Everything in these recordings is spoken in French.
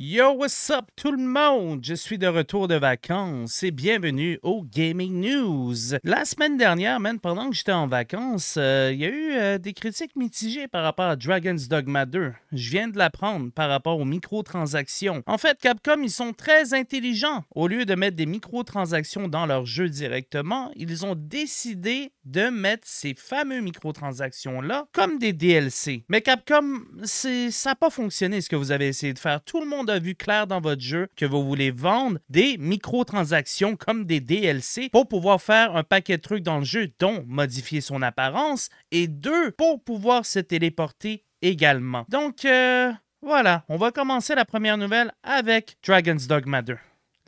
Yo, what's up tout le monde? Je suis de retour de vacances et bienvenue au Gaming News. La semaine dernière, même pendant que j'étais en vacances, euh, il y a eu euh, des critiques mitigées par rapport à Dragon's Dogma 2. Je viens de l'apprendre par rapport aux microtransactions. En fait, Capcom, ils sont très intelligents. Au lieu de mettre des microtransactions dans leur jeu directement, ils ont décidé de mettre ces fameux microtransactions-là comme des DLC. Mais Capcom, ça n'a pas fonctionné ce que vous avez essayé de faire. Tout le monde a vu clair dans votre jeu que vous voulez vendre des microtransactions comme des DLC pour pouvoir faire un paquet de trucs dans le jeu, dont modifier son apparence, et deux, pour pouvoir se téléporter également. Donc, euh, voilà, on va commencer la première nouvelle avec Dragon's Dogma 2.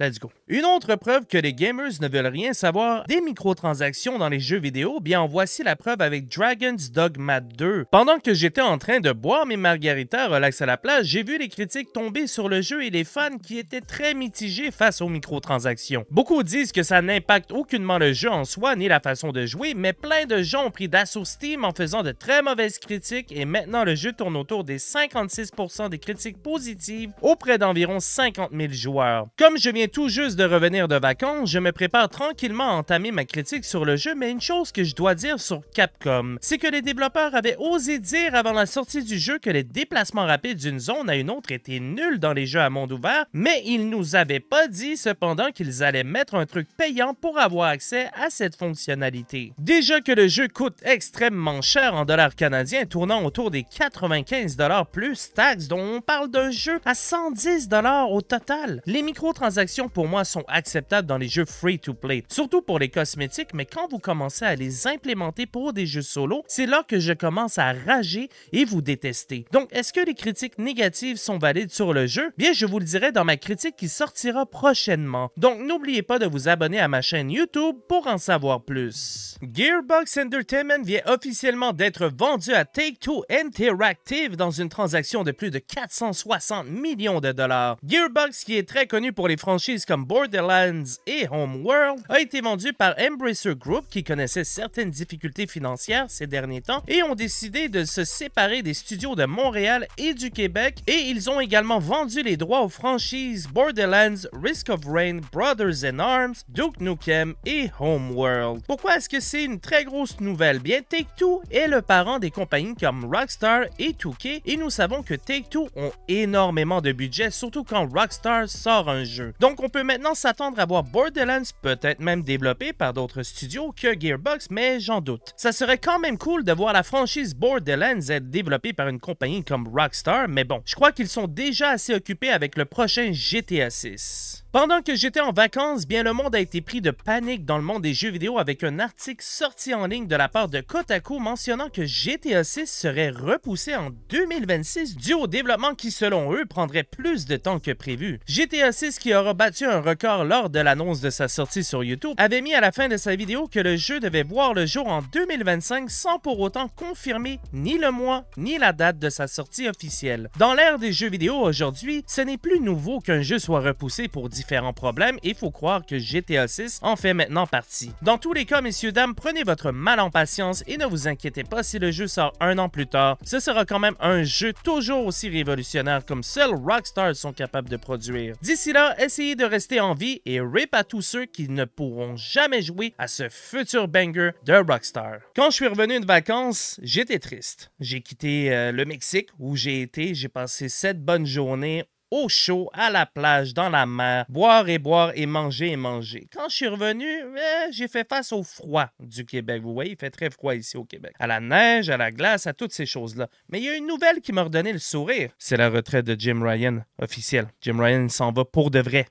Let's go. Une autre preuve que les gamers ne veulent rien savoir des microtransactions dans les jeux vidéo, bien en voici la preuve avec Dragon's Dogma 2. Pendant que j'étais en train de boire mes margaritas relax à la plage, j'ai vu les critiques tomber sur le jeu et les fans qui étaient très mitigés face aux microtransactions. Beaucoup disent que ça n'impacte aucunement le jeu en soi ni la façon de jouer, mais plein de gens ont pris d'assaut Steam en faisant de très mauvaises critiques et maintenant le jeu tourne autour des 56% des critiques positives auprès d'environ 50 000 joueurs. Comme je viens tout juste de revenir de vacances, je me prépare tranquillement à entamer ma critique sur le jeu, mais une chose que je dois dire sur Capcom, c'est que les développeurs avaient osé dire avant la sortie du jeu que les déplacements rapides d'une zone à une autre étaient nuls dans les jeux à monde ouvert, mais ils nous avaient pas dit cependant qu'ils allaient mettre un truc payant pour avoir accès à cette fonctionnalité. Déjà que le jeu coûte extrêmement cher en dollars canadiens, tournant autour des 95 dollars plus taxes, dont on parle d'un jeu à 110 dollars au total. Les microtransactions pour moi sont acceptables dans les jeux free-to-play, surtout pour les cosmétiques, mais quand vous commencez à les implémenter pour des jeux solo, c'est là que je commence à rager et vous détester. Donc, est-ce que les critiques négatives sont valides sur le jeu? Bien, je vous le dirai dans ma critique qui sortira prochainement. Donc, n'oubliez pas de vous abonner à ma chaîne YouTube pour en savoir plus. Gearbox Entertainment vient officiellement d'être vendu à Take-Two Interactive dans une transaction de plus de 460 millions de dollars. Gearbox, qui est très connu pour les franchises comme Borderlands et Homeworld a été vendu par Embracer Group qui connaissait certaines difficultés financières ces derniers temps et ont décidé de se séparer des studios de Montréal et du Québec et ils ont également vendu les droits aux franchises Borderlands, Risk of Rain, Brothers in Arms, Duke Nukem et Homeworld. Pourquoi est-ce que c'est une très grosse nouvelle? Bien, Take-Two est le parent des compagnies comme Rockstar et 2K et nous savons que Take-Two ont énormément de budget, surtout quand Rockstar sort un jeu. Donc on peut maintenant s'attendre à voir Borderlands peut-être même développé par d'autres studios que Gearbox, mais j'en doute. Ça serait quand même cool de voir la franchise Borderlands être développée par une compagnie comme Rockstar, mais bon, je crois qu'ils sont déjà assez occupés avec le prochain GTA 6. Pendant que j'étais en vacances, bien le monde a été pris de panique dans le monde des jeux vidéo avec un article sorti en ligne de la part de Kotaku mentionnant que GTA 6 serait repoussé en 2026 dû au développement qui selon eux prendrait plus de temps que prévu. GTA 6 qui aura battu un record lors de l'annonce de sa sortie sur YouTube avait mis à la fin de sa vidéo que le jeu devait voir le jour en 2025 sans pour autant confirmer ni le mois ni la date de sa sortie officielle. Dans l'ère des jeux vidéo aujourd'hui, ce n'est plus nouveau qu'un jeu soit repoussé pour différents problèmes et il faut croire que GTA 6 en fait maintenant partie. Dans tous les cas, messieurs, dames, prenez votre mal en patience et ne vous inquiétez pas si le jeu sort un an plus tard. Ce sera quand même un jeu toujours aussi révolutionnaire comme seuls Rockstar sont capables de produire. D'ici là, essayez de rester en vie et rip à tous ceux qui ne pourront jamais jouer à ce futur banger de Rockstar. Quand je suis revenu de vacances, j'étais triste. J'ai quitté euh, le Mexique où j'ai été, j'ai passé sept bonnes journées au chaud, à la plage, dans la mer, boire et boire et manger et manger. Quand je suis revenu, eh, j'ai fait face au froid du Québec. Vous voyez, il fait très froid ici au Québec. À la neige, à la glace, à toutes ces choses-là. Mais il y a une nouvelle qui m'a redonné le sourire. C'est la retraite de Jim Ryan, officielle. Jim Ryan s'en va pour de vrai.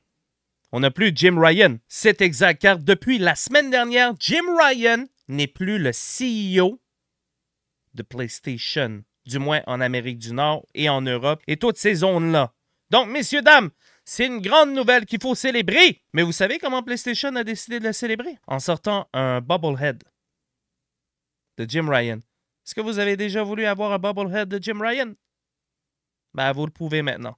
On n'a plus Jim Ryan. C'est exact, car depuis la semaine dernière, Jim Ryan n'est plus le CEO de PlayStation, du moins en Amérique du Nord et en Europe et toutes ces zones-là. Donc, messieurs, dames, c'est une grande nouvelle qu'il faut célébrer. Mais vous savez comment PlayStation a décidé de la célébrer? En sortant un Bubblehead de Jim Ryan. Est-ce que vous avez déjà voulu avoir un Bubblehead de Jim Ryan? Ben, vous le pouvez maintenant.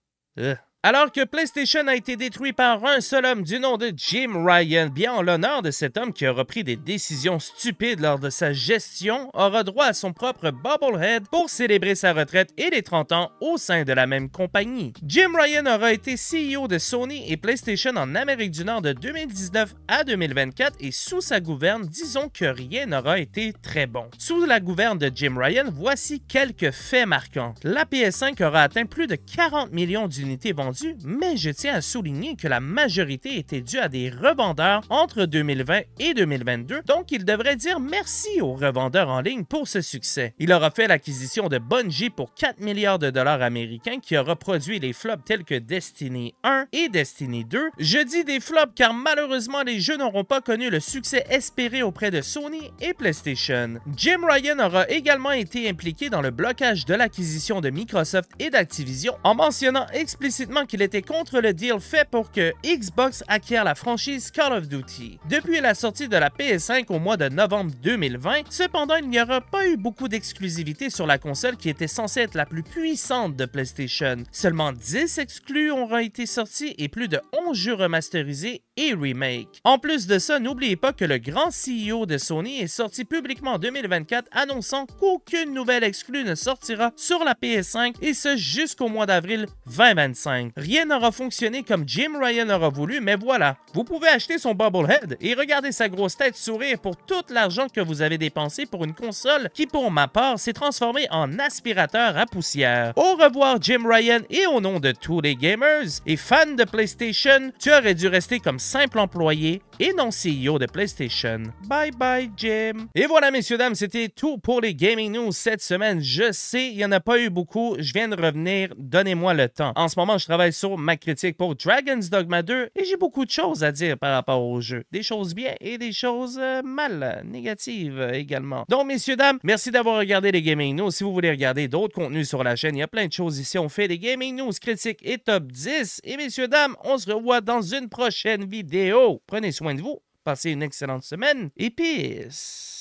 Alors que PlayStation a été détruit par un seul homme du nom de Jim Ryan, bien en l'honneur de cet homme qui aura pris des décisions stupides lors de sa gestion, aura droit à son propre Bobblehead pour célébrer sa retraite et les 30 ans au sein de la même compagnie. Jim Ryan aura été CEO de Sony et PlayStation en Amérique du Nord de 2019 à 2024 et sous sa gouverne, disons que rien n'aura été très bon. Sous la gouverne de Jim Ryan, voici quelques faits marquants. La PS5 aura atteint plus de 40 millions d'unités vendues mais je tiens à souligner que la majorité était due à des revendeurs entre 2020 et 2022, donc il devrait dire merci aux revendeurs en ligne pour ce succès. Il aura fait l'acquisition de Bungie pour 4 milliards de dollars américains qui aura produit les flops tels que Destiny 1 et Destiny 2. Je dis des flops car malheureusement les jeux n'auront pas connu le succès espéré auprès de Sony et PlayStation. Jim Ryan aura également été impliqué dans le blocage de l'acquisition de Microsoft et d'Activision en mentionnant explicitement qu'il était contre le deal fait pour que Xbox acquiert la franchise Call of Duty. Depuis la sortie de la PS5 au mois de novembre 2020, cependant, il n'y aura pas eu beaucoup d'exclusivité sur la console qui était censée être la plus puissante de PlayStation. Seulement 10 exclus auront été sortis et plus de 11 jeux remasterisés et remake. En plus de ça, n'oubliez pas que le grand CEO de Sony est sorti publiquement en 2024 annonçant qu'aucune nouvelle exclue ne sortira sur la PS5 et ce jusqu'au mois d'avril 2025. Rien n'aura fonctionné comme Jim Ryan aura voulu, mais voilà, vous pouvez acheter son Bubblehead et regarder sa grosse tête sourire pour tout l'argent que vous avez dépensé pour une console qui, pour ma part, s'est transformée en aspirateur à poussière. Au revoir Jim Ryan et au nom de tous les gamers et fans de PlayStation, tu aurais dû rester comme simple employé et non CEO de PlayStation. Bye bye Jim. Et voilà messieurs dames, c'était tout pour les gaming news cette semaine. Je sais, il n'y en a pas eu beaucoup. Je viens de revenir. Donnez-moi le temps. En ce moment, je travaille sur ma critique pour Dragon's Dogma 2 et j'ai beaucoup de choses à dire par rapport au jeu. Des choses bien et des choses euh, mal, négatives également. Donc, messieurs, dames, merci d'avoir regardé les Gaming News. Si vous voulez regarder d'autres contenus sur la chaîne, il y a plein de choses ici. On fait des Gaming News critiques et top 10. Et messieurs, dames, on se revoit dans une prochaine vidéo. Prenez de vous. Passez une excellente semaine et peace.